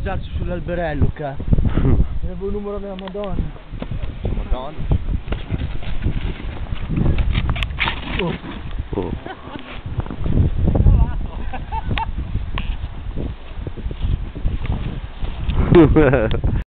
appoggiarci sull'alberello, cazzo. Avevo il numero della Madonna. Madonna. Oh. Oh.